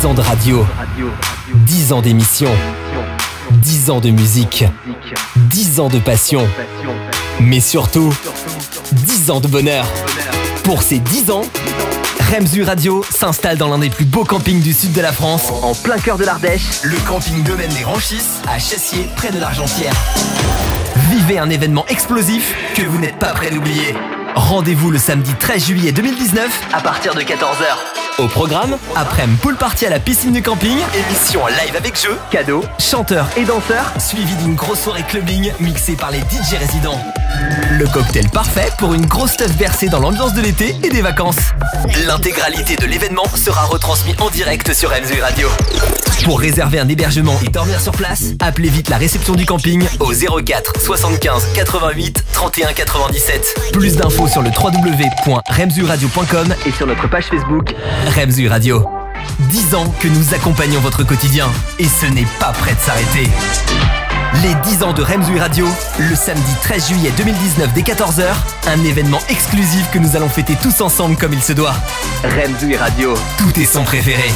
10 ans de radio, 10 ans d'émission, 10 ans de musique, 10 ans de passion, mais surtout 10 ans de bonheur. Pour ces 10 ans, Remzu Radio s'installe dans l'un des plus beaux campings du sud de la France, en plein cœur de l'Ardèche, le camping Domaine des Ranchisses, à Chassier, près de l'Argentière. Vivez un événement explosif que vous n'êtes pas prêt d'oublier. Rendez-vous le samedi 13 juillet 2019 à partir de 14h. Au programme, après-midi pool party à la piscine du camping, émission live avec jeux, cadeaux, chanteurs et danseurs, suivi d'une grosse soirée clubbing mixée par les DJ résidents. Le cocktail parfait pour une grosse stuff bercée dans l'ambiance de l'été et des vacances. L'intégralité de l'événement sera retransmis en direct sur MZU Radio. Pour réserver un hébergement et dormir sur place, appelez vite la réception du camping au 04 75 88 31 97. Plus d'infos sur le www.remzuradio.com et sur notre page Facebook Remzu Radio. 10 ans que nous accompagnons votre quotidien et ce n'est pas prêt de s'arrêter. Les 10 ans de Remzu Radio, le samedi 13 juillet 2019 dès 14h, un événement exclusif que nous allons fêter tous ensemble comme il se doit. Remzu Radio, tout est son préféré.